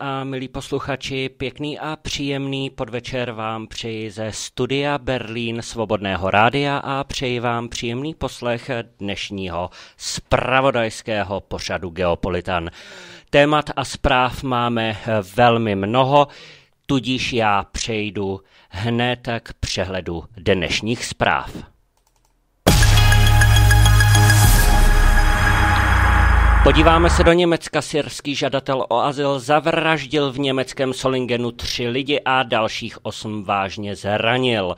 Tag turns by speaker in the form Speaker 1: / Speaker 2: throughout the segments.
Speaker 1: a milí posluchači, pěkný a příjemný podvečer vám přeji ze studia Berlín Svobodného rádia a přeji vám příjemný poslech dnešního spravodajského pořadu Geopolitan. Témat a zpráv máme velmi mnoho, tudíž já přejdu hned k přehledu dnešních zpráv. Podíváme se do Německa. Syrský žadatel o azyl zavraždil v německém Solingenu tři lidi a dalších osm vážně zranil.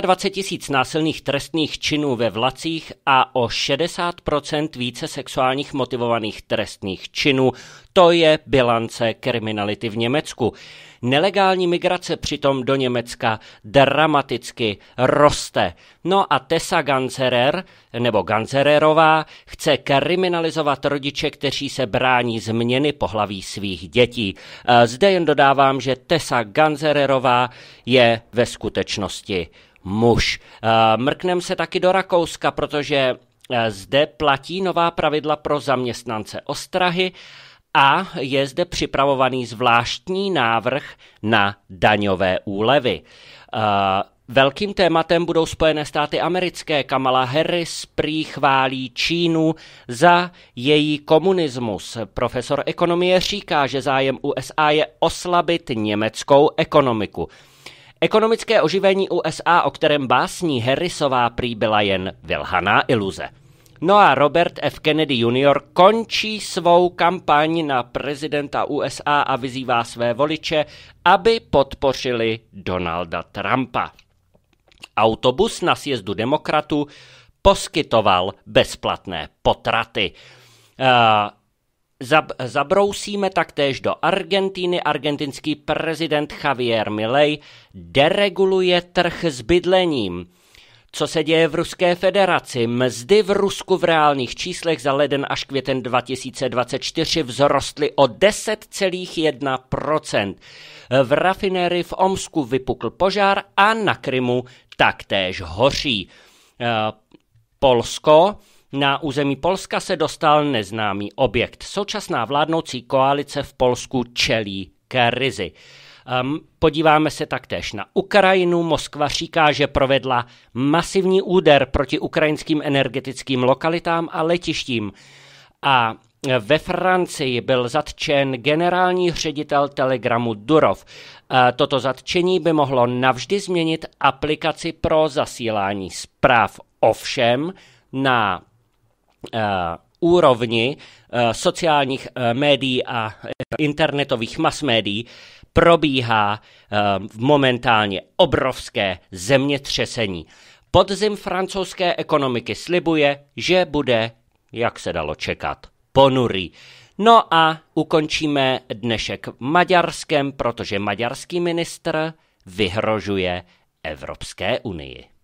Speaker 1: 25 tisíc násilných trestných činů ve vlacích a o 60% více sexuálních motivovaných trestných činů. To je bilance kriminality v Německu. Nelegální migrace přitom do Německa dramaticky roste. No a Tessa Ganzerer, nebo Ganzererová, chce kriminalizovat rodiče, kteří se brání změny pohlaví svých dětí. Zde jen dodávám, že Tessa Ganzererová je ve skutečnosti muž. Mrknem se taky do Rakouska, protože zde platí nová pravidla pro zaměstnance ostrahy a je zde připravovaný zvláštní návrh na daňové úlevy. Velkým tématem budou Spojené státy americké. Kamala Harris prý chválí Čínu za její komunismus. Profesor ekonomie říká, že zájem USA je oslabit německou ekonomiku. Ekonomické oživení USA, o kterém básní Harrisová prý byla jen vylhaná iluze. No a Robert F. Kennedy Jr. končí svou kampaň na prezidenta USA a vyzývá své voliče, aby podpořili Donalda Trumpa. Autobus na sjezdu demokratů poskytoval bezplatné potraty. Zab, zabrousíme taktéž do Argentíny. Argentinský prezident Javier Milei dereguluje trh s bydlením. Co se děje v Ruské federaci? Mzdy v Rusku v reálných číslech za leden až květen 2024 vzrostly o 10,1%. V rafinérii v Omsku vypukl požár a na Krymu taktéž hoří. Eh, Polsko na území Polska se dostal neznámý objekt. Současná vládnoucí koalice v Polsku čelí krizi. Um, podíváme se taktéž na Ukrajinu. Moskva říká, že provedla masivní úder proti ukrajinským energetickým lokalitám a letištím. A ve Francii byl zatčen generální ředitel Telegramu Durov. Toto zatčení by mohlo navždy změnit aplikaci pro zasílání zpráv. Ovšem na uh, úrovni uh, sociálních uh, médií a internetových mass médií probíhá uh, momentálně obrovské zemětřesení. Podzim francouzské ekonomiky slibuje, že bude, jak se dalo čekat, ponurý. No a ukončíme dnešek maďarskem, protože maďarský ministr vyhrožuje Evropské unii.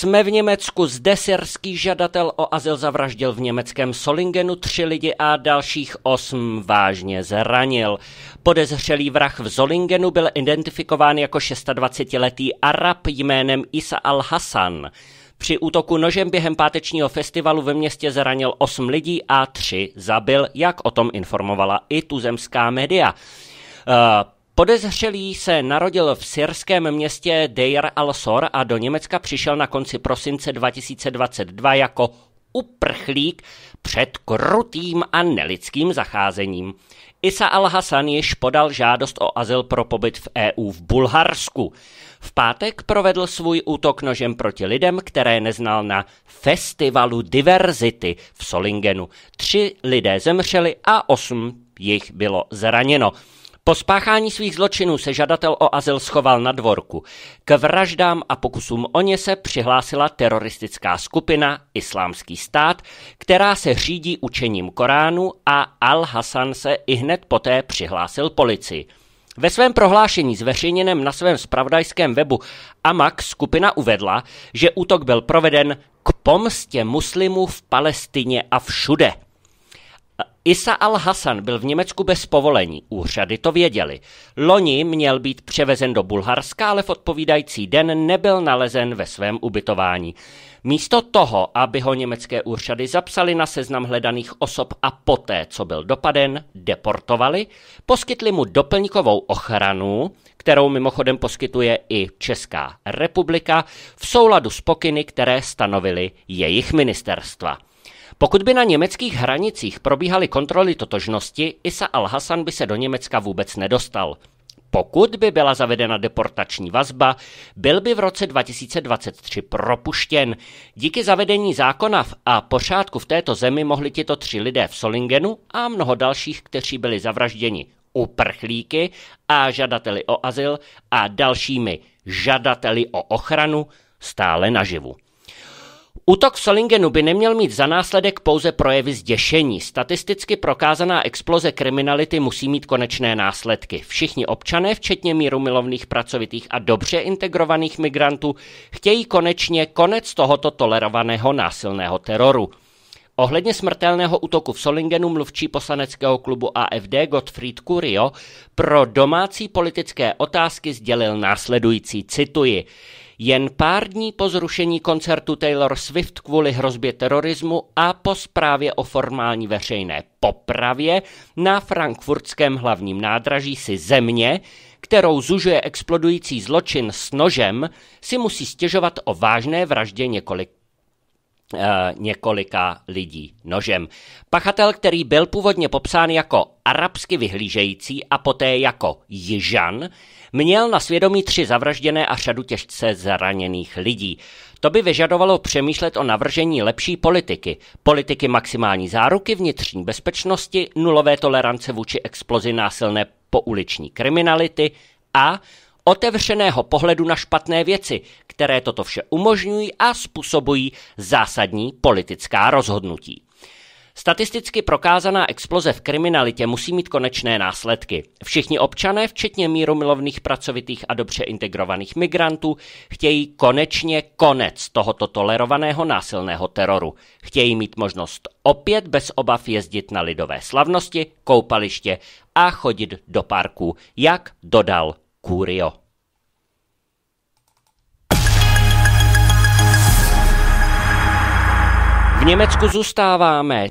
Speaker 1: Jsme v Německu. Zde syrský žadatel o azyl zavraždil v německém Solingenu tři lidi a dalších osm vážně zranil. Podezřelý vrah v Solingenu byl identifikován jako 26-letý Arab jménem Isa al-Hassan. Při útoku nožem během pátečního festivalu ve městě zranil osm lidí a tři zabil, jak o tom informovala i tuzemská média. Uh, Podezřelý se narodil v syrském městě Deir al-Sor a do Německa přišel na konci prosince 2022 jako uprchlík před krutým a nelidským zacházením. Isa al-Hassan již podal žádost o azyl pro pobyt v EU v Bulharsku. V pátek provedl svůj útok nožem proti lidem, které neznal na festivalu diverzity v Solingenu. Tři lidé zemřeli a osm jich bylo zraněno. Po spáchání svých zločinů se žadatel o azyl schoval na dvorku. K vraždám a pokusům o ně se přihlásila teroristická skupina Islámský stát, která se řídí učením Koránu a Al-Hasan se i hned poté přihlásil policii. Ve svém prohlášení zveřejněném na svém spravodajském webu Amak skupina uvedla, že útok byl proveden k pomstě muslimů v Palestině a všude. Isa al-Hassan byl v Německu bez povolení, úřady to věděli. Loni měl být převezen do Bulharska, ale v odpovídající den nebyl nalezen ve svém ubytování. Místo toho, aby ho německé úřady zapsali na seznam hledaných osob a poté, co byl dopaden, deportovali, poskytli mu doplňkovou ochranu, kterou mimochodem poskytuje i Česká republika, v souladu s pokyny, které stanovily jejich ministerstva. Pokud by na německých hranicích probíhaly kontroly totožnosti, Isa al-Hassan by se do Německa vůbec nedostal. Pokud by byla zavedena deportační vazba, byl by v roce 2023 propuštěn. Díky zavedení zákona a pořádku v této zemi mohli tito tři lidé v Solingenu a mnoho dalších, kteří byli zavražděni uprchlíky a žadateli o azyl a dalšími žadateli o ochranu stále naživu. Útok v Solingenu by neměl mít za následek pouze projevy zděšení. Statisticky prokázaná exploze kriminality musí mít konečné následky. Všichni občané, včetně míru milovných, pracovitých a dobře integrovaných migrantů, chtějí konečně konec tohoto tolerovaného násilného teroru. Ohledně smrtelného útoku v Solingenu mluvčí poslaneckého klubu AFD Gottfried Curio pro domácí politické otázky sdělil následující, cituji, jen pár dní po zrušení koncertu Taylor Swift kvůli hrozbě terorismu a po zprávě o formální veřejné popravě na frankfurtském hlavním nádraží si země, kterou zužuje explodující zločin s nožem, si musí stěžovat o vážné vraždě několik několika lidí nožem. Pachatel, který byl původně popsán jako arabsky vyhlížející a poté jako jižan, měl na svědomí tři zavražděné a řadu těžce zraněných lidí. To by vyžadovalo přemýšlet o navržení lepší politiky, politiky maximální záruky vnitřní bezpečnosti, nulové tolerance vůči explozi násilné pouliční kriminality a otevřeného pohledu na špatné věci, které toto vše umožňují a způsobují zásadní politická rozhodnutí. Statisticky prokázaná exploze v kriminalitě musí mít konečné následky. Všichni občané, včetně míru milovných, pracovitých a dobře integrovaných migrantů, chtějí konečně konec tohoto tolerovaného násilného teroru. Chtějí mít možnost opět bez obav jezdit na lidové slavnosti, koupaliště a chodit do parku, jak dodal Curio. V Německu zůstáváme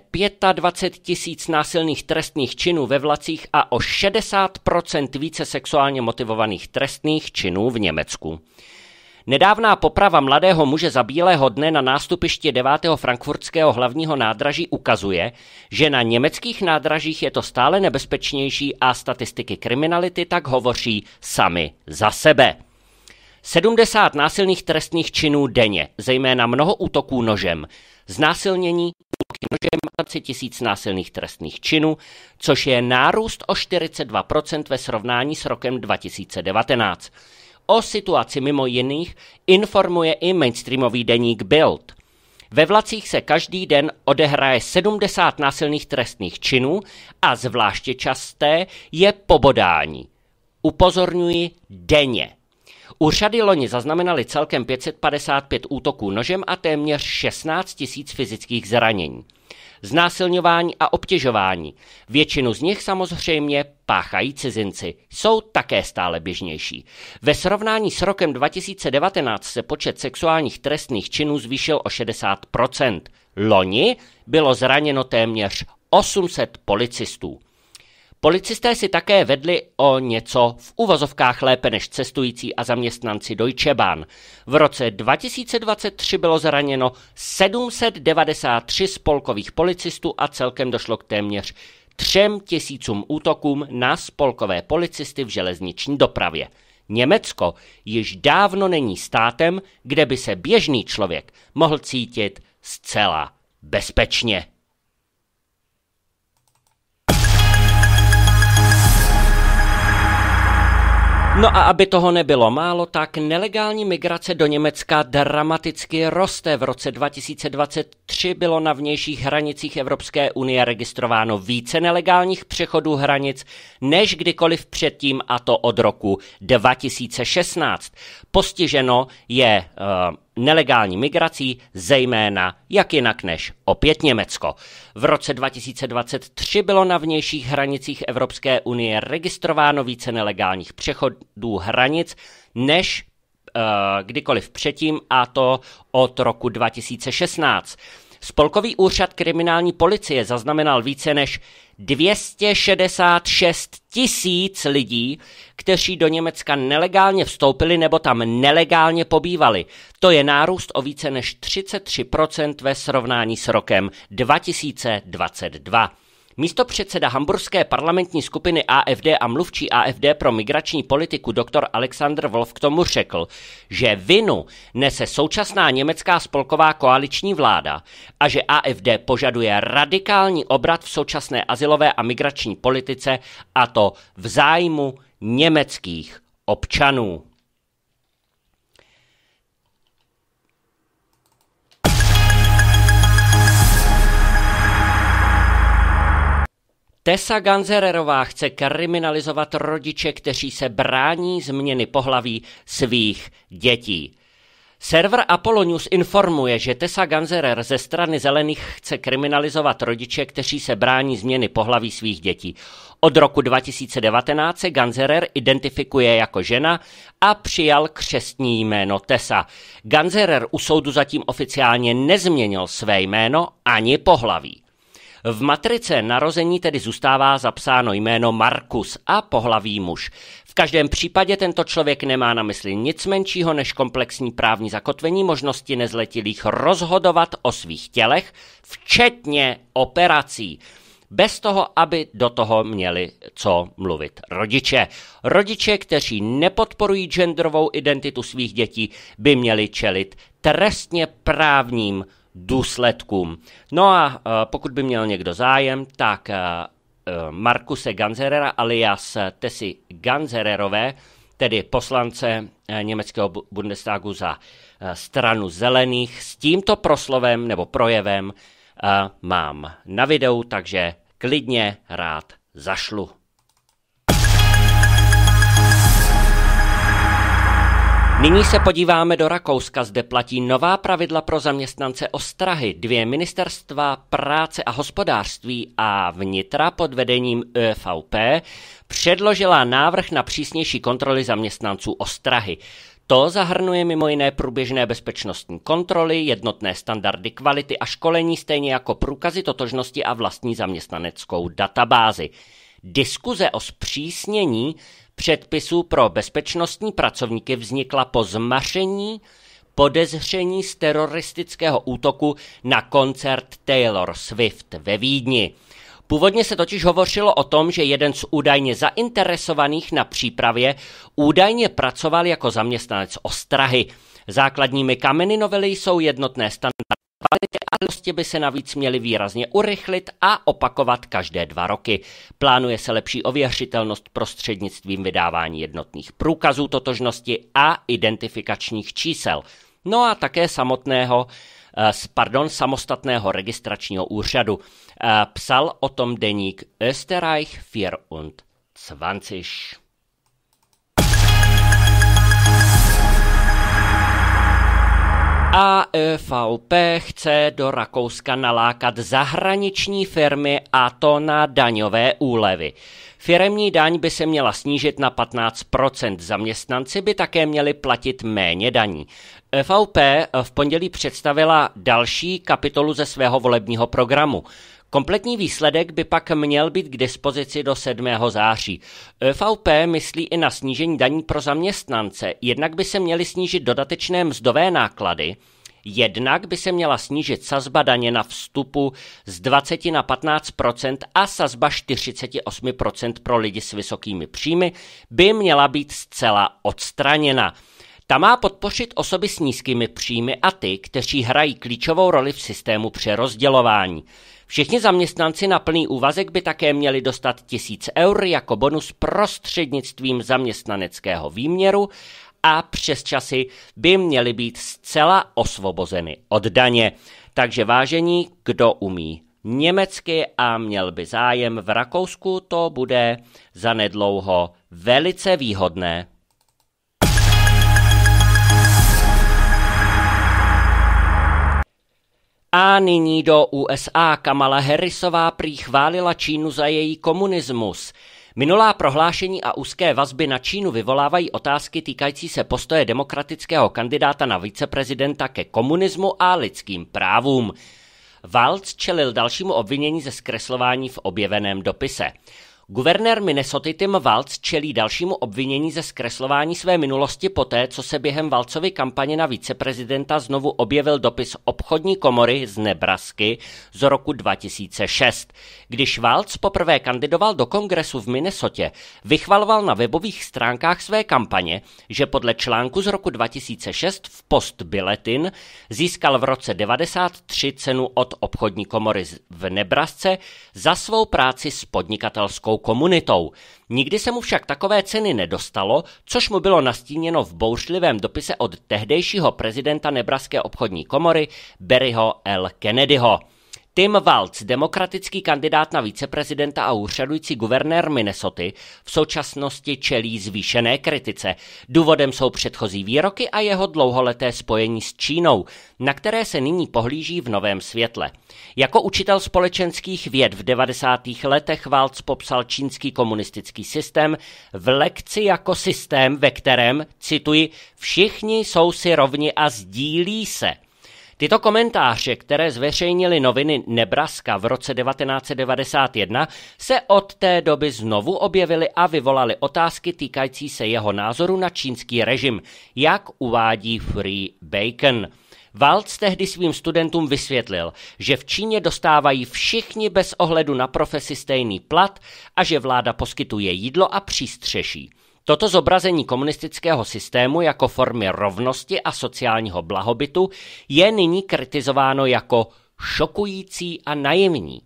Speaker 1: 25 tisíc násilných trestných činů ve vlacích a o 60% více sexuálně motivovaných trestných činů v Německu. Nedávná poprava mladého muže za bílého dne na nástupišti 9. frankfurtského hlavního nádraží ukazuje, že na německých nádražích je to stále nebezpečnější a statistiky kriminality tak hovoří sami za sebe. 70 násilných trestných činů denně, zejména mnoho útoků nožem, znásilnění, útoky nožem 20 tisíc násilných trestných činů, což je nárůst o 42% ve srovnání s rokem 2019. O situaci mimo jiných informuje i mainstreamový deník Bild. Ve vlacích se každý den odehraje 70 násilných trestných činů a zvláště časté je pobodání. Upozorňuji denně. Úřady loni zaznamenali celkem 555 útoků nožem a téměř 16 tisíc fyzických zranění znásilňování a obtěžování. Většinu z nich samozřejmě páchají cizinci. Jsou také stále běžnější. Ve srovnání s rokem 2019 se počet sexuálních trestných činů zvýšil o 60%. Loni bylo zraněno téměř 800 policistů. Policisté si také vedli o něco v uvozovkách lépe než cestující a zaměstnanci Deutsche Bahn. V roce 2023 bylo zraněno 793 spolkových policistů a celkem došlo k téměř třem tisícům útokům na spolkové policisty v železniční dopravě. Německo již dávno není státem, kde by se běžný člověk mohl cítit zcela bezpečně. No a aby toho nebylo málo, tak nelegální migrace do Německa dramaticky roste. V roce 2023 bylo na vnějších hranicích Evropské unie registrováno více nelegálních přechodů hranic než kdykoliv předtím, a to od roku 2016. Postiženo je uh, nelegální migrací, zejména jak jinak než opět Německo. V roce 2023 bylo na vnějších hranicích Evropské unie registrováno více nelegálních přechodů hranic než kdykoliv předtím, a to od roku 2016. Spolkový úřad kriminální policie zaznamenal více než 266 tisíc lidí, kteří do Německa nelegálně vstoupili nebo tam nelegálně pobývali. To je nárůst o více než 33% ve srovnání s rokem 2022. Místo předseda hamburské parlamentní skupiny AFD a mluvčí AFD pro migrační politiku dr. Alexander Wolf k tomu řekl, že vinu nese současná německá spolková koaliční vláda a že AFD požaduje radikální obrat v současné asilové a migrační politice a to v zájmu německých občanů. Tessa Ganzererová chce kriminalizovat rodiče, kteří se brání změny pohlaví svých dětí. Server Apollo News informuje, že Tessa Ganzerer ze strany zelených chce kriminalizovat rodiče, kteří se brání změny pohlaví svých dětí. Od roku 2019 se Ganzerer identifikuje jako žena a přijal křestní jméno Tessa. Ganzerer u soudu zatím oficiálně nezměnil své jméno ani pohlaví. V matrice narození tedy zůstává zapsáno jméno Markus a pohlaví muž. V každém případě tento člověk nemá na mysli nic menšího než komplexní právní zakotvení možnosti nezletilých rozhodovat o svých tělech, včetně operací bez toho, aby do toho měli co mluvit rodiče. Rodiče, kteří nepodporují genderovou identitu svých dětí, by měli čelit trestně právním důsledkům. No a e, pokud by měl někdo zájem, tak e, e, Markuse Ganzerera alias Tesi Ganzererové, tedy poslance německého Bundestagu za stranu zelených, s tímto proslovem nebo projevem mám na videu, takže klidně rád zašlu. Nyní se podíváme do Rakouska, zde platí nová pravidla pro zaměstnance Ostrahy. Dvě ministerstva práce a hospodářství a vnitra pod vedením ÖVP předložila návrh na přísnější kontroly zaměstnanců Ostrahy. To zahrnuje mimo jiné průběžné bezpečnostní kontroly, jednotné standardy kvality a školení, stejně jako průkazy totožnosti a vlastní zaměstnaneckou databázi. Diskuze o zpřísnění předpisů pro bezpečnostní pracovníky vznikla po zmaření podezření z teroristického útoku na koncert Taylor Swift ve Vídni. Původně se totiž hovořilo o tom, že jeden z údajně zainteresovaných na přípravě údajně pracoval jako zaměstnanec Ostrahy. Základními kameny novely jsou jednotné standardy Kvality a dosti by se navíc měly výrazně urychlit a opakovat každé dva roky. Plánuje se lepší ověřitelnost prostřednictvím vydávání jednotných průkazů totožnosti a identifikačních čísel. No a také samotného eh, pardon, samostatného registračního úřadu. Eh, psal o tom deník Österreich 24. A EVP chce do Rakouska nalákat zahraniční firmy a to na daňové úlevy. Firemní daň by se měla snížit na 15%, zaměstnanci by také měli platit méně daní. EVP v pondělí představila další kapitolu ze svého volebního programu. Kompletní výsledek by pak měl být k dispozici do 7. září. ÖVP myslí i na snížení daní pro zaměstnance. Jednak by se měly snížit dodatečné mzdové náklady, Jednak by se měla snížit sazba daně na vstupu z 20 na 15% a sazba 48% pro lidi s vysokými příjmy by měla být zcela odstraněna. Ta má podpořit osoby s nízkými příjmy a ty, kteří hrají klíčovou roli v systému přerozdělování. Všichni zaměstnanci na plný úvazek by také měli dostat tisíc eur jako bonus prostřednictvím zaměstnaneckého výměru a přes časy by měly být zcela osvobozeny od daně. Takže vážení, kdo umí německy a měl by zájem v Rakousku, to bude zanedlouho velice výhodné. A nyní do USA Kamala Harrisová prý chválila Čínu za její komunismus. Minulá prohlášení a úzké vazby na Čínu vyvolávají otázky týkající se postoje demokratického kandidáta na viceprezidenta ke komunismu a lidským právům. Valc čelil dalšímu obvinění ze zkreslování v objeveném dopise. Guvernér Minnesota Tim Walz čelí dalšímu obvinění ze zkreslování své minulosti poté, co se během Valcovy kampaně na viceprezidenta znovu objevil dopis obchodní komory z Nebrasky z roku 2006. Když Walz poprvé kandidoval do kongresu v Minnesotě, vychvaloval na webových stránkách své kampaně, že podle článku z roku 2006 v Post Bulletin získal v roce 93 cenu od obchodní komory v Nebrasce za svou práci s podnikatelskou komunitou. Nikdy se mu však takové ceny nedostalo, což mu bylo nastíněno v bouřlivém dopise od tehdejšího prezidenta Nebraské obchodní komory Barryho L. Kennedyho. Tim Walz, demokratický kandidát na viceprezidenta a úřadující guvernér Minnesota, v současnosti čelí zvýšené kritice. Důvodem jsou předchozí výroky a jeho dlouholeté spojení s Čínou, na které se nyní pohlíží v novém světle. Jako učitel společenských věd v 90. letech Walz popsal čínský komunistický systém v lekci jako systém, ve kterém, cituji, všichni jsou si rovni a sdílí se – Tyto komentáře, které zveřejnily noviny Nebraska v roce 1991, se od té doby znovu objevily a vyvolaly otázky týkající se jeho názoru na čínský režim, jak uvádí Free Bacon. Waltz tehdy svým studentům vysvětlil, že v Číně dostávají všichni bez ohledu na profesi stejný plat a že vláda poskytuje jídlo a přístřeší. Toto zobrazení komunistického systému jako formy rovnosti a sociálního blahobytu je nyní kritizováno jako šokující a naivní.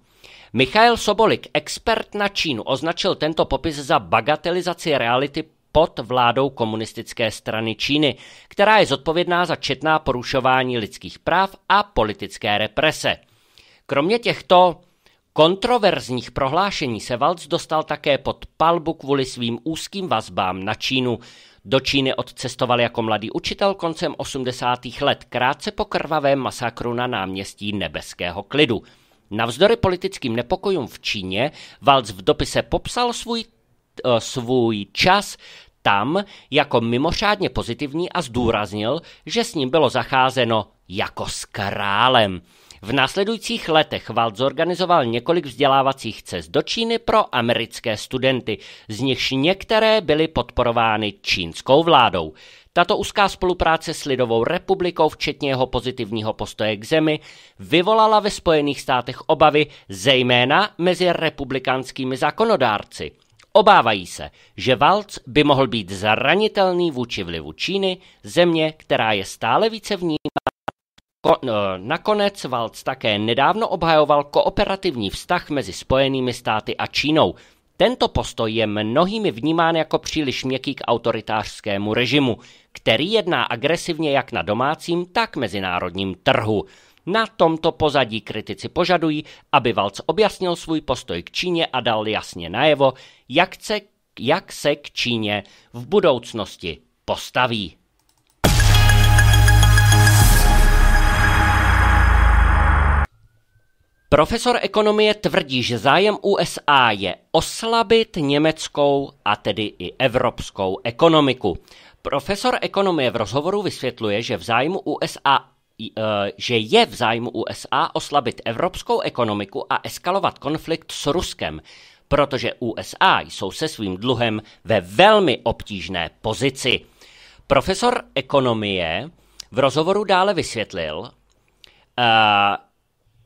Speaker 1: Michail Sobolik, expert na Čínu, označil tento popis za bagatelizaci reality pod vládou komunistické strany Číny, která je zodpovědná za četná porušování lidských práv a politické represe. Kromě těchto Kontroverzních prohlášení se Walz dostal také pod palbu kvůli svým úzkým vazbám na Čínu. Do Číny odcestoval jako mladý učitel koncem 80. let, krátce po krvavém masakru na náměstí Nebeského klidu. Navzdory politickým nepokojům v Číně Walz v dopise popsal svůj, uh, svůj čas tam jako mimořádně pozitivní a zdůraznil, že s ním bylo zacházeno jako s králem. V následujících letech Wald zorganizoval několik vzdělávacích cest do Číny pro americké studenty, z nichž některé byly podporovány čínskou vládou. Tato úzká spolupráce s Lidovou republikou, včetně jeho pozitivního postoje k zemi, vyvolala ve Spojených státech obavy zejména mezi republikánskými zákonodárci. Obávají se, že Valc by mohl být zranitelný vůči vlivu Číny, země, která je stále více Ko- no, nakonec Valc také nedávno obhajoval kooperativní vztah mezi Spojenými státy a Čínou. Tento postoj je mnohými vnímán jako příliš měkký k autoritářskému režimu, který jedná agresivně jak na domácím, tak mezinárodním trhu. Na tomto pozadí kritici požadují, aby Valc objasnil svůj postoj k Číně a dal jasně najevo, jak se, jak se k Číně v budoucnosti postaví. Profesor ekonomie tvrdí, že zájem USA je oslabit německou a tedy i evropskou ekonomiku. Profesor ekonomie v rozhovoru vysvětluje, že v zájmu USA e, že je v zájmu USA oslabit evropskou ekonomiku a eskalovat konflikt s Ruskem, protože USA jsou se svým dluhem ve velmi obtížné pozici. Profesor ekonomie v rozhovoru dále vysvětlil, uh,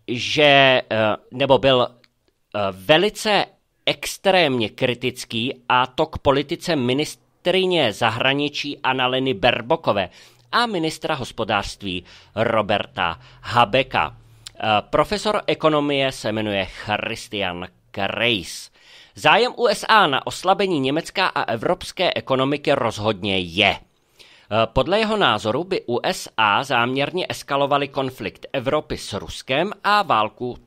Speaker 1: že, eh, nebo byl eh, velice extrémně kritický a to k politice ministrině zahraničí Annaleny Berbokové a ministra hospodářství Roberta Habeka. Eh, profesor ekonomie se jmenuje Christian Kreis. Zájem USA na oslabení německá a evropské ekonomiky rozhodně je. Eh, podle jeho názoru by USA záměrně eskalovaly konflikt Evropy s Ruskem a válku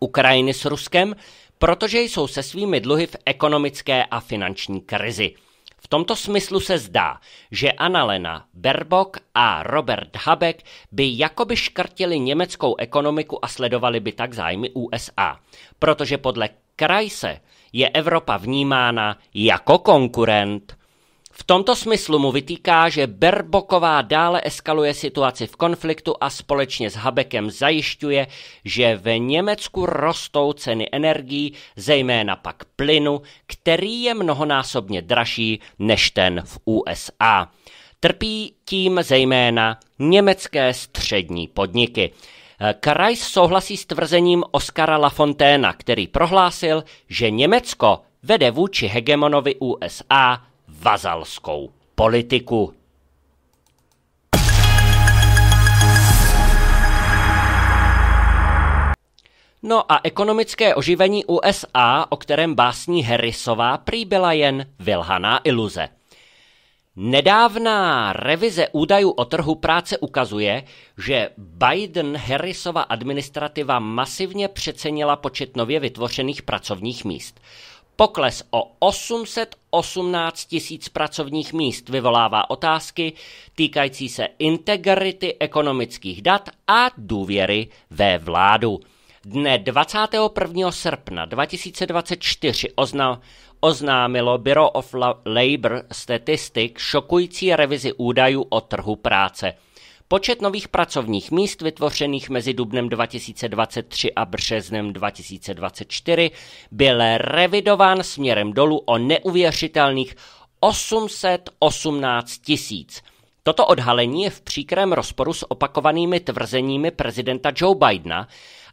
Speaker 1: Ukrajiny s Ruskem, protože jsou se svými dluhy v ekonomické a finanční krizi. V tomto smyslu se zdá, že Annalena Berbok a Robert Habeck by jakoby škrtili německou ekonomiku a sledovali by tak zájmy USA. Protože podle Krajse je Evropa vnímána jako konkurent. V tomto smyslu mu vytýká, že Berboková dále eskaluje situaci v konfliktu a společně s Habekem zajišťuje, že v Německu rostou ceny energií, zejména pak plynu, který je mnohonásobně dražší než ten v USA. Trpí tím zejména německé střední podniky. Krajs souhlasí s tvrzením Oskara Lafonténa, který prohlásil, že Německo vede vůči hegemonovi USA vazalskou politiku. No a ekonomické oživení USA, o kterém básní Harrisová, prý byla jen vylhaná iluze. Nedávná revize údajů o trhu práce ukazuje, že Biden-Harrisova administrativa masivně přecenila počet nově vytvořených pracovních míst. Pokles o 818 tisíc pracovních míst vyvolává otázky týkající se integrity ekonomických dat a důvěry ve vládu. Dne 21. srpna 2024 ozna, oznámilo Bureau of Labor Statistics šokující revizi údajů o trhu práce – Počet nových pracovních míst vytvořených mezi dubnem 2023 a březnem 2024 byl revidován směrem dolů o neuvěřitelných 818 tisíc. Toto odhalení je v příkrém rozporu s opakovanými tvrzeními prezidenta Joe Bidena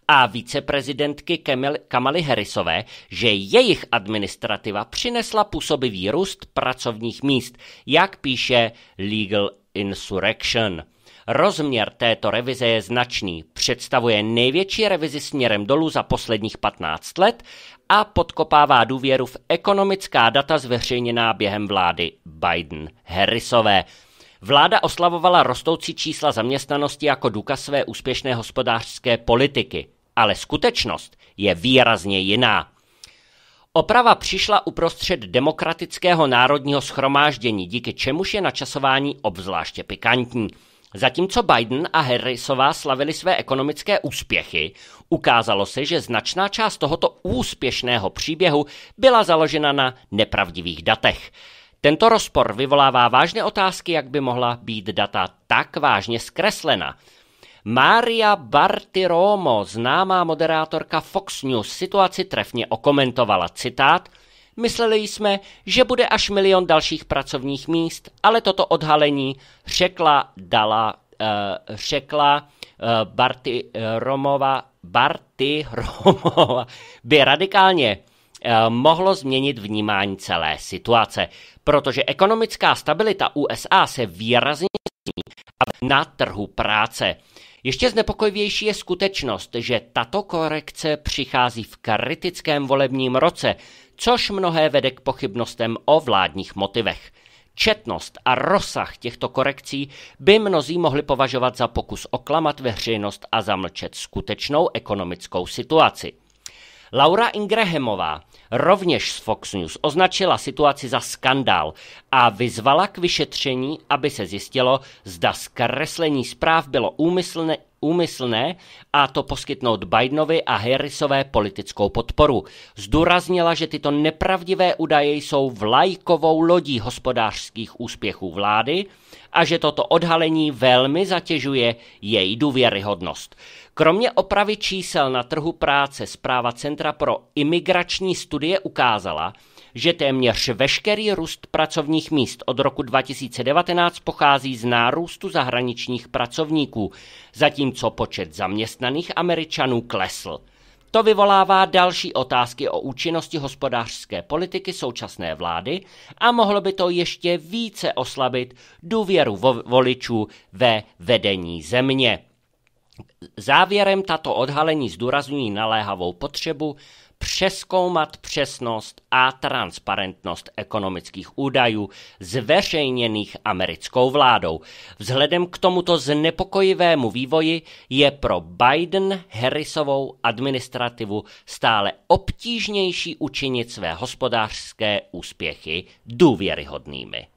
Speaker 1: a viceprezidentky Kamaly Harrisové, že jejich administrativa přinesla působivý růst pracovních míst, jak píše Legal Insurrection. Rozměr této revize je značný, představuje největší revizi směrem dolů za posledních 15 let a podkopává důvěru v ekonomická data zveřejněná během vlády Biden-Harrisové. Vláda oslavovala rostoucí čísla zaměstnanosti jako důkaz své úspěšné hospodářské politiky, ale skutečnost je výrazně jiná. Oprava přišla uprostřed demokratického národního schromáždění, díky čemuž je načasování obzvláště pikantní – Zatímco Biden a Harrisová slavili své ekonomické úspěchy, ukázalo se, že značná část tohoto úspěšného příběhu byla založena na nepravdivých datech. Tento rozpor vyvolává vážné otázky, jak by mohla být data tak vážně zkreslena. Mária Bartiromo, známá moderátorka Fox News, situaci trefně okomentovala. Citát – Mysleli jsme, že bude až milion dalších pracovních míst, ale toto odhalení řekla, dala, uh, řekla uh, Barty Romova, Barty Romova by radikálně uh, mohlo změnit vnímání celé situace, protože ekonomická stabilita USA se výrazně na trhu práce. Ještě znepokojivější je skutečnost, že tato korekce přichází v kritickém volebním roce, což mnohé vede k pochybnostem o vládních motivech. Četnost a rozsah těchto korekcí by mnozí mohli považovat za pokus oklamat veřejnost a zamlčet skutečnou ekonomickou situaci. Laura Ingrahamová rovněž z Fox News označila situaci za skandál a vyzvala k vyšetření, aby se zjistilo, zda zkreslení zpráv bylo úmyslné, úmyslné a to poskytnout Bidenovi a Harrisové politickou podporu. Zdůraznila, že tyto nepravdivé údaje jsou vlajkovou lodí hospodářských úspěchů vlády a že toto odhalení velmi zatěžuje její důvěryhodnost. Kromě opravy čísel na trhu práce zpráva Centra pro imigrační studie ukázala, že téměř veškerý růst pracovních míst od roku 2019 pochází z nárůstu zahraničních pracovníků, zatímco počet zaměstnaných Američanů klesl. To vyvolává další otázky o účinnosti hospodářské politiky současné vlády a mohlo by to ještě více oslabit důvěru voličů ve vedení země. Závěrem tato odhalení zdůrazňují naléhavou potřebu přeskoumat přesnost a transparentnost ekonomických údajů zveřejněných americkou vládou. Vzhledem k tomuto znepokojivému vývoji je pro Biden-Harrisovou administrativu stále obtížnější učinit své hospodářské úspěchy důvěryhodnými.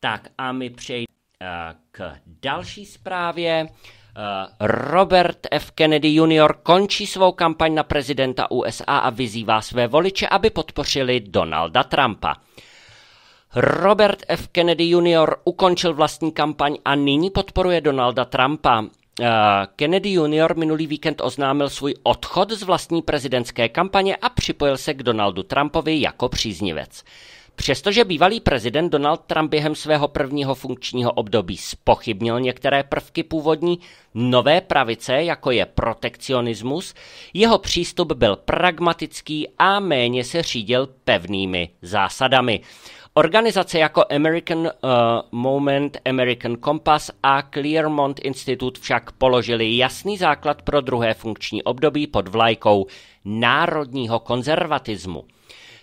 Speaker 1: Tak a my přejdeme k další zprávě. Robert F. Kennedy Jr. končí svou kampaň na prezidenta USA a vyzývá své voliče, aby podpořili Donalda Trumpa. Robert F. Kennedy Jr. ukončil vlastní kampaň a nyní podporuje Donalda Trumpa. Kennedy Jr. minulý víkend oznámil svůj odchod z vlastní prezidentské kampaně a připojil se k Donaldu Trumpovi jako příznivec. Přestože bývalý prezident Donald Trump během svého prvního funkčního období spochybnil některé prvky původní nové pravice, jako je protekcionismus, jeho přístup byl pragmatický a méně se řídil pevnými zásadami. Organizace jako American uh, Moment, American Compass a Clearmont Institute však položili jasný základ pro druhé funkční období pod vlajkou národního konzervatismu.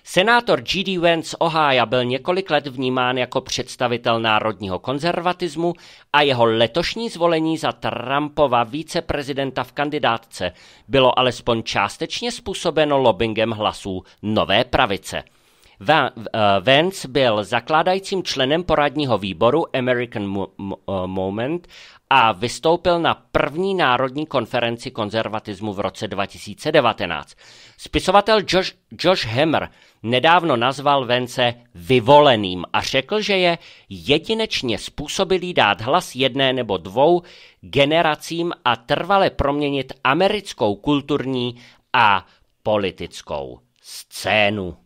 Speaker 1: Senátor G.D. Vance Ohio byl několik let vnímán jako představitel národního konzervatismu a jeho letošní zvolení za Trumpova víceprezidenta v kandidátce bylo alespoň částečně způsobeno lobbyingem hlasů nové pravice. Eh, Vance byl zakládajícím členem poradního výboru American eh, Moment a vystoupil na první národní konferenci konzervatismu v roce 2019. Spisovatel Josh, Josh Hammer nedávno nazval Vence vyvoleným a řekl, že je jedinečně způsobilý dát hlas jedné nebo dvou generacím a trvale proměnit americkou kulturní a politickou scénu.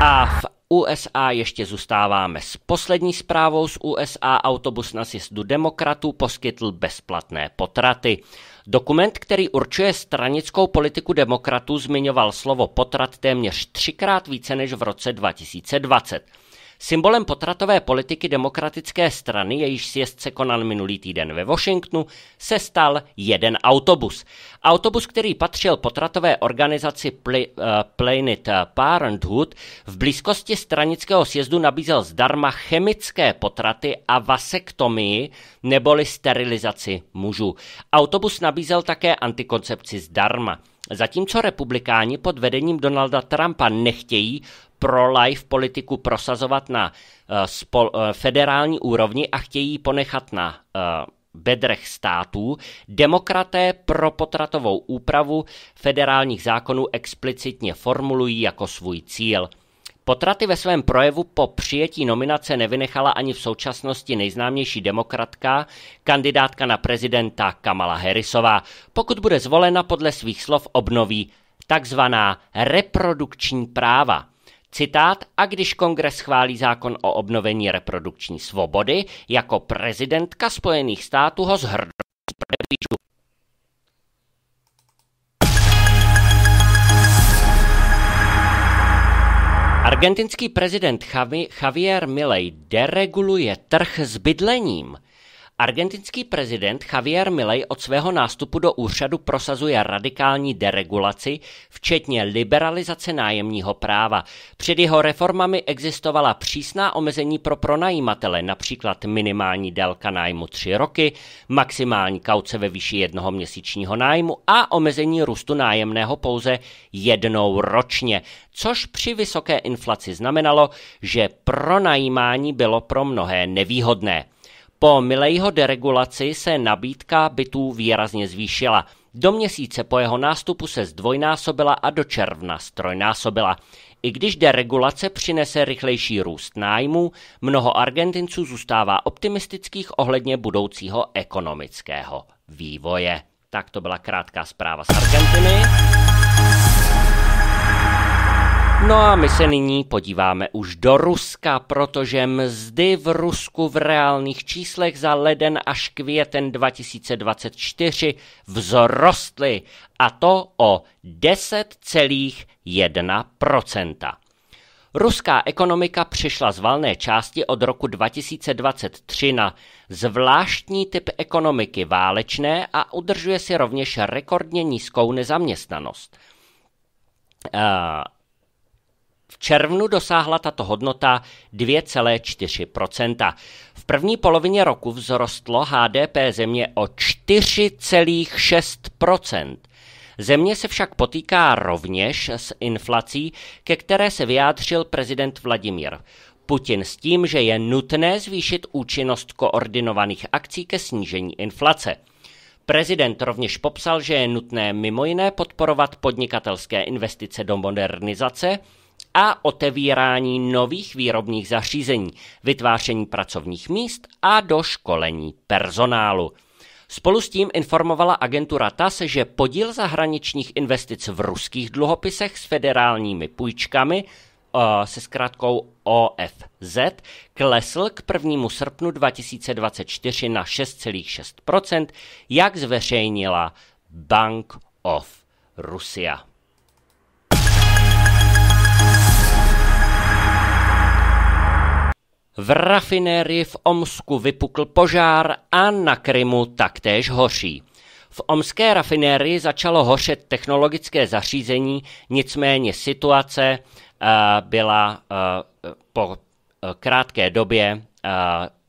Speaker 1: A v USA ještě zůstáváme s poslední zprávou z USA. Autobus na sjezdu demokratů poskytl bezplatné potraty. Dokument, který určuje stranickou politiku demokratů, zmiňoval slovo potrat téměř třikrát více než v roce 2020. Symbolem potratové politiky demokratické strany, jejíž sjezd se konal minulý týden ve Washingtonu, se stal jeden autobus. Autobus, který patřil potratové organizaci Pl- uh, Planet Parenthood, v blízkosti stranického sjezdu nabízel zdarma chemické potraty a vasektomii neboli sterilizaci mužů. Autobus nabízel také antikoncepci zdarma. Zatímco republikáni pod vedením Donalda Trumpa nechtějí pro-life politiku prosazovat na uh, spol, uh, federální úrovni a chtějí ponechat na uh, bedrech států, demokraté pro potratovou úpravu federálních zákonů explicitně formulují jako svůj cíl. Potraty ve svém projevu po přijetí nominace nevynechala ani v současnosti nejznámější demokratka, kandidátka na prezidenta Kamala Harrisová. Pokud bude zvolena podle svých slov obnoví takzvaná reprodukční práva. Citát, a když kongres schválí zákon o obnovení reprodukční svobody, jako prezidentka Spojených států ho zhrnou Argentinský prezident Javier Milei dereguluje trh s bydlením – Argentinský prezident Javier Milei od svého nástupu do úřadu prosazuje radikální deregulaci, včetně liberalizace nájemního práva. Před jeho reformami existovala přísná omezení pro pronajímatele, například minimální délka nájmu 3 roky, maximální kauce ve výši jednoho měsíčního nájmu a omezení růstu nájemného pouze jednou ročně, což při vysoké inflaci znamenalo, že pronajímání bylo pro mnohé nevýhodné. Po Milejho deregulaci se nabídka bytů výrazně zvýšila. Do měsíce po jeho nástupu se zdvojnásobila a do června strojnásobila. I když deregulace přinese rychlejší růst nájmu, mnoho Argentinců zůstává optimistických ohledně budoucího ekonomického vývoje. Tak to byla krátká zpráva z Argentiny. No a my se nyní podíváme už do Ruska, protože mzdy v Rusku v reálných číslech za leden až květen 2024 vzrostly, a to o 10,1%. Ruská ekonomika přišla z valné části od roku 2023 na zvláštní typ ekonomiky válečné a udržuje si rovněž rekordně nízkou nezaměstnanost. Uh, v červnu dosáhla tato hodnota 2,4% V první polovině roku vzrostlo HDP země o 4,6% Země se však potýká rovněž s inflací, ke které se vyjádřil prezident Vladimír. Putin s tím, že je nutné zvýšit účinnost koordinovaných akcí ke snížení inflace. Prezident rovněž popsal, že je nutné mimo jiné podporovat podnikatelské investice do modernizace a otevírání nových výrobních zařízení, vytváření pracovních míst a do školení personálu. Spolu s tím informovala agentura TAS, že podíl zahraničních investic v ruských dluhopisech s federálními půjčkami se zkrátkou OFZ klesl k 1. srpnu 2024 na 6,6%, jak zveřejnila Bank of Russia. V rafinérii v Omsku vypukl požár a na Krymu taktéž hoří. V omské rafinérii začalo hořet technologické zařízení, nicméně situace uh, byla uh, po krátké době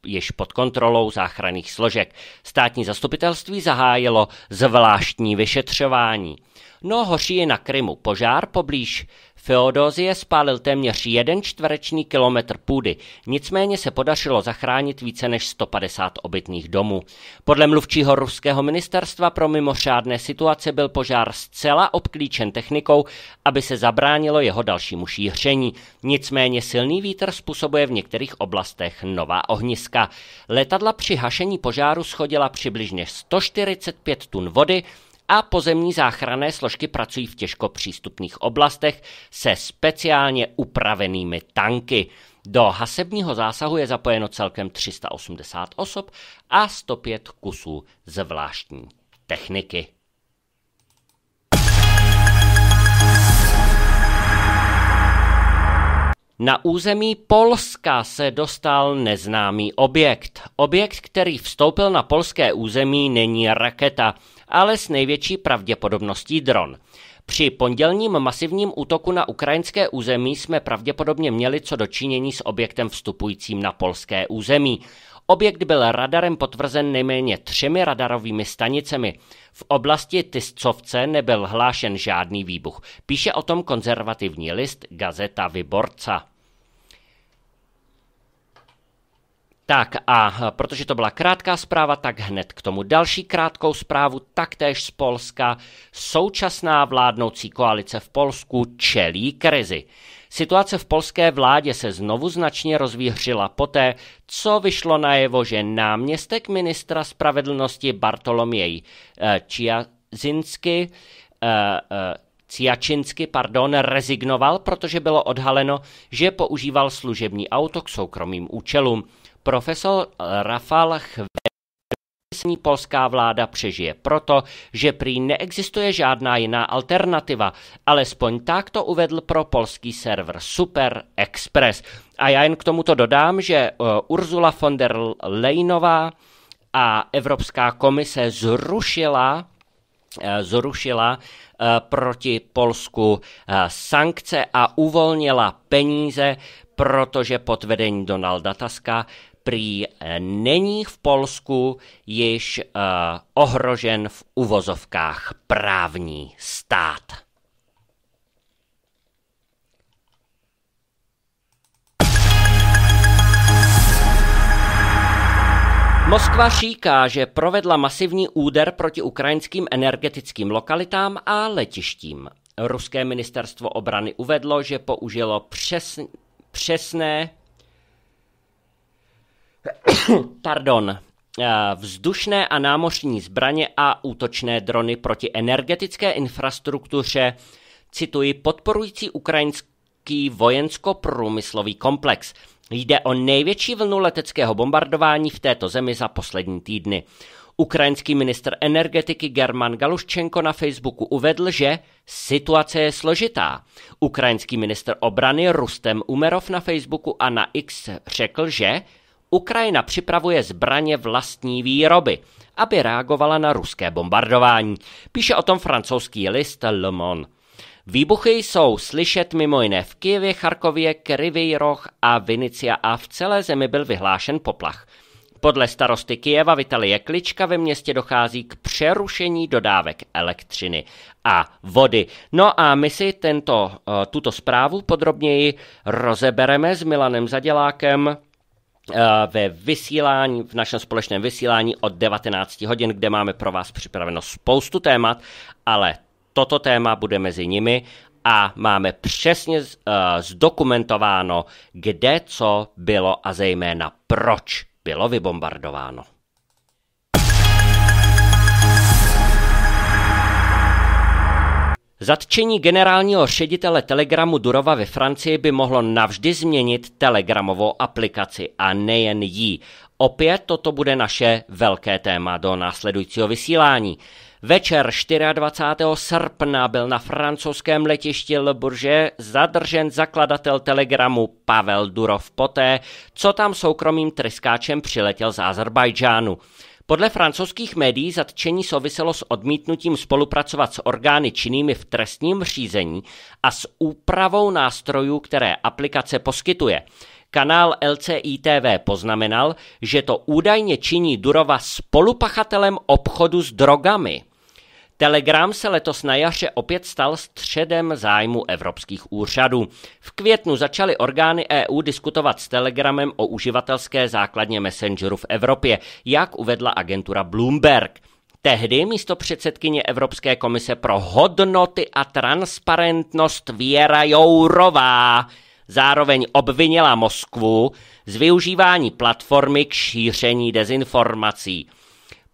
Speaker 1: již pod kontrolou záchranných složek. Státní zastupitelství zahájilo zvláštní vyšetřování. No hoří je na Krymu. Požár poblíž Feodozie spálil téměř jeden čtverečný kilometr půdy, nicméně se podařilo zachránit více než 150 obytných domů. Podle mluvčího ruského ministerstva pro mimořádné situace byl požár zcela obklíčen technikou, aby se zabránilo jeho dalšímu šíření. Nicméně silný vítr způsobuje v některých oblastech nová ohniska. Letadla při hašení požáru schodila přibližně 145 tun vody, a pozemní záchranné složky pracují v těžko přístupných oblastech se speciálně upravenými tanky. Do hasebního zásahu je zapojeno celkem 380 osob a 105 kusů zvláštní techniky. Na území Polska se dostal neznámý objekt. Objekt, který vstoupil na polské území, není raketa, ale s největší pravděpodobností dron. Při pondělním masivním útoku na ukrajinské území jsme pravděpodobně měli co dočinění s objektem vstupujícím na polské území. Objekt byl radarem potvrzen nejméně třemi radarovými stanicemi. V oblasti Tiscovce nebyl hlášen žádný výbuch. Píše o tom konzervativní list Gazeta Vyborca. Tak a protože to byla krátká zpráva, tak hned k tomu další krátkou zprávu, taktéž z Polska. Současná vládnoucí koalice v Polsku čelí krizi. Situace v polské vládě se znovu značně rozvířila poté, co vyšlo najevo, že náměstek ministra spravedlnosti Bartoloměj eh, Čiazinsky eh, eh, Ciačinsky, pardon, rezignoval, protože bylo odhaleno, že používal služební auto k soukromým účelům. Profesor Rafal Chvesní polská vláda přežije proto, že prý neexistuje žádná jiná alternativa. Alespoň tak to uvedl pro polský server Super Express. A já jen k tomuto dodám, že uh, Ursula von der Leyenová a Evropská komise zrušila uh, zrušila uh, proti Polsku sankce a uvolnila peníze, protože pod vedením Donalda Taska prý eh, není v Polsku již uh, ohrožen v uvozovkách právní stát. Moskva říká, že provedla masivní úder proti ukrajinským energetickým lokalitám a letištím. Ruské ministerstvo obrany uvedlo, že použilo přes, přesné pardon, eh, vzdušné a námořní zbraně a útočné drony proti energetické infrastruktuře, cituji, podporující ukrajinský vojensko-průmyslový komplex. Jde o největší vlnu leteckého bombardování v této zemi za poslední týdny. Ukrajinský ministr energetiky German Galuščenko na Facebooku uvedl, že situace je složitá. Ukrajinský ministr obrany Rustem Umerov na Facebooku a na X řekl, že Ukrajina připravuje zbraně vlastní výroby, aby reagovala na ruské bombardování. Píše o tom francouzský list Le Monde. Výbuchy jsou slyšet mimo jiné v Kijevě, Charkově, Kryvý roh a Vinicia a v celé zemi byl vyhlášen poplach. Podle starosty Kijeva Vitalie Klička ve městě dochází k přerušení dodávek elektřiny a vody. No a my si tento, eh, tuto zprávu podrobněji rozebereme s Milanem Zadělákem ve vysílání, v našem společném vysílání od 19 hodin, kde máme pro vás připraveno spoustu témat, ale toto téma bude mezi nimi a máme přesně uh, zdokumentováno, kde co bylo a zejména proč bylo vybombardováno. Zatčení generálního ředitele Telegramu Durova ve Francii by mohlo navždy změnit telegramovou aplikaci a nejen jí. Opět toto bude naše velké téma do následujícího vysílání. Večer 24. srpna byl na francouzském letišti Le Bourget zadržen zakladatel telegramu Pavel Durov poté, co tam soukromým tryskáčem přiletěl z Azerbajdžánu. Podle francouzských médií zatčení souviselo s odmítnutím spolupracovat s orgány činnými v trestním řízení a s úpravou nástrojů, které aplikace poskytuje. Kanál LCITV poznamenal, že to údajně činí Durova spolupachatelem obchodu s drogami. Telegram se letos na jaře opět stal středem zájmu evropských úřadů. V květnu začaly orgány EU diskutovat s Telegramem o uživatelské základně Messengeru v Evropě, jak uvedla agentura Bloomberg. Tehdy místo předsedkyně Evropské komise pro hodnoty a transparentnost Věra Jourová zároveň obvinila Moskvu z využívání platformy k šíření dezinformací.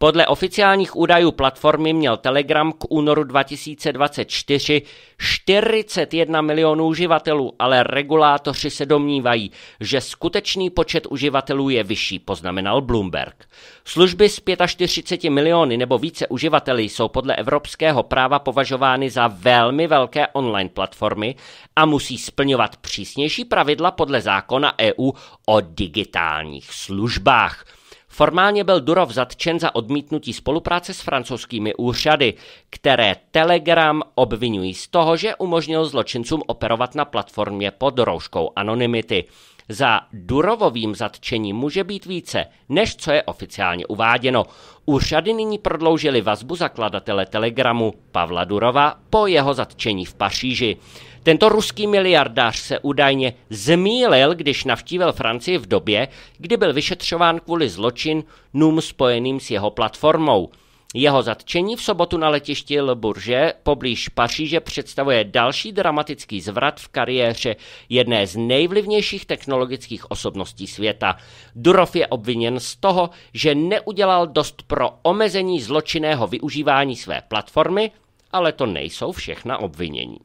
Speaker 1: Podle oficiálních údajů platformy měl Telegram k únoru 2024 41 milionů uživatelů, ale regulátoři se domnívají, že skutečný počet uživatelů je vyšší, poznamenal Bloomberg. Služby s 45 miliony nebo více uživateli jsou podle evropského práva považovány za velmi velké online platformy a musí splňovat přísnější pravidla podle zákona EU o digitálních službách. Formálně byl Durov zatčen za odmítnutí spolupráce s francouzskými úřady, které Telegram obvinují z toho, že umožnil zločincům operovat na platformě pod rouškou anonymity. Za Durovovým zatčením může být více, než co je oficiálně uváděno. Úřady nyní prodloužili vazbu zakladatele Telegramu Pavla Durova po jeho zatčení v Paříži. Tento ruský miliardář se údajně zmílil, když navštívil Francii v době, kdy byl vyšetřován kvůli zločinům spojeným s jeho platformou. Jeho zatčení v sobotu na letišti Le Bourget poblíž Paříže představuje další dramatický zvrat v kariéře jedné z nejvlivnějších technologických osobností světa. Durov je obviněn z toho, že neudělal dost pro omezení zločinného využívání své platformy ale to nejsou všechna obvinění.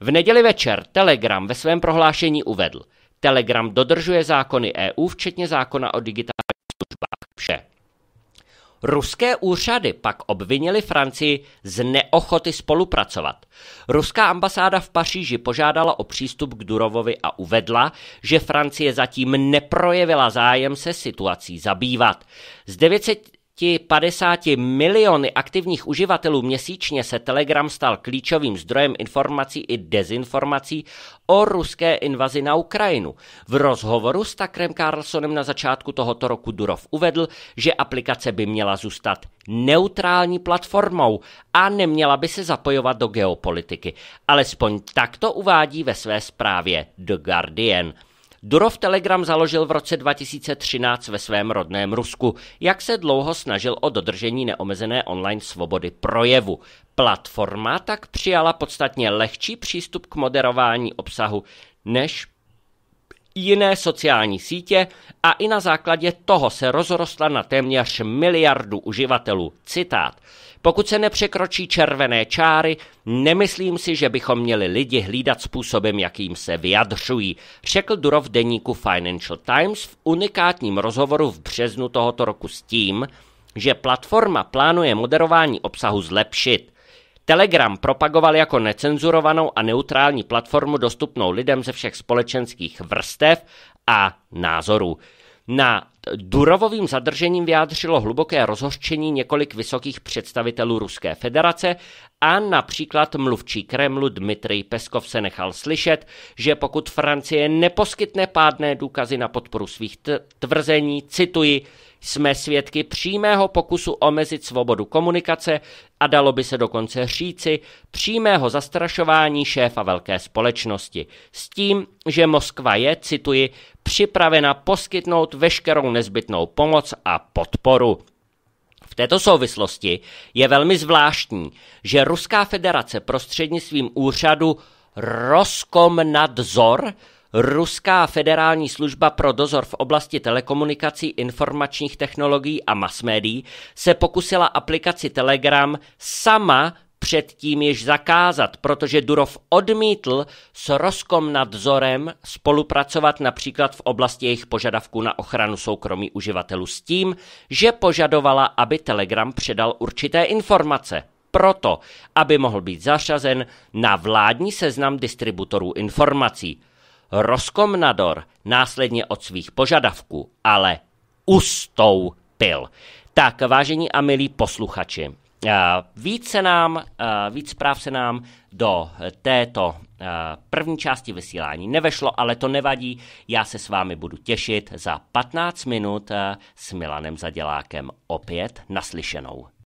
Speaker 1: V neděli večer Telegram ve svém prohlášení uvedl, Telegram dodržuje zákony EU, včetně zákona o digitálních službách. Vše. Ruské úřady pak obvinili Francii z neochoty spolupracovat. Ruská ambasáda v Paříži požádala o přístup k Durovovi a uvedla, že Francie zatím neprojevila zájem se situací zabývat. Z 900 50 miliony aktivních uživatelů měsíčně se Telegram stal klíčovým zdrojem informací i dezinformací o ruské invazi na Ukrajinu. V rozhovoru s Takrem Carlsonem na začátku tohoto roku Durov uvedl, že aplikace by měla zůstat neutrální platformou a neměla by se zapojovat do geopolitiky. Alespoň takto uvádí ve své zprávě The Guardian. Durov Telegram založil v roce 2013 ve svém rodném Rusku, jak se dlouho snažil o dodržení neomezené online svobody projevu. Platforma tak přijala podstatně lehčí přístup k moderování obsahu než jiné sociální sítě a i na základě toho se rozrostla na téměř miliardu uživatelů. Citát. Pokud se nepřekročí červené čáry, nemyslím si, že bychom měli lidi hlídat způsobem, jakým se vyjadřují, řekl Durov deníku Financial Times v unikátním rozhovoru v březnu tohoto roku s tím, že platforma plánuje moderování obsahu zlepšit. Telegram propagoval jako necenzurovanou a neutrální platformu dostupnou lidem ze všech společenských vrstev a názorů. Na Durovovým zadržením vyjádřilo hluboké rozhořčení několik vysokých představitelů Ruské federace a například mluvčí Kremlu Dmitrij Peskov se nechal slyšet, že pokud Francie neposkytne pádné důkazy na podporu svých tvrzení, cituji, Jsme svědky přímého pokusu omezit svobodu komunikace a dalo by se dokonce říci přímého zastrašování šéfa velké společnosti. S tím, že Moskva je, cituji, připravena poskytnout veškerou nezbytnou pomoc a podporu. V této souvislosti je velmi zvláštní, že Ruská federace prostřednictvím úřadu Roskomnadzor Ruská federální služba pro dozor v oblasti telekomunikací, informačních technologií a masmédií se pokusila aplikaci Telegram sama předtím již zakázat, protože Durov odmítl s Roskomnadzorem spolupracovat například v oblasti jejich požadavků na ochranu soukromí uživatelů s tím, že požadovala, aby Telegram předal určité informace. Proto, aby mohl být zařazen na vládní seznam distributorů informací. Roskomnador následně od svých požadavků ale ustoupil. Tak, vážení a milí posluchači, víc, se nám, víc zpráv se nám do této první části vysílání nevešlo, ale to nevadí, já se s vámi budu těšit za 15 minut s Milanem Zadělákem opět naslyšenou.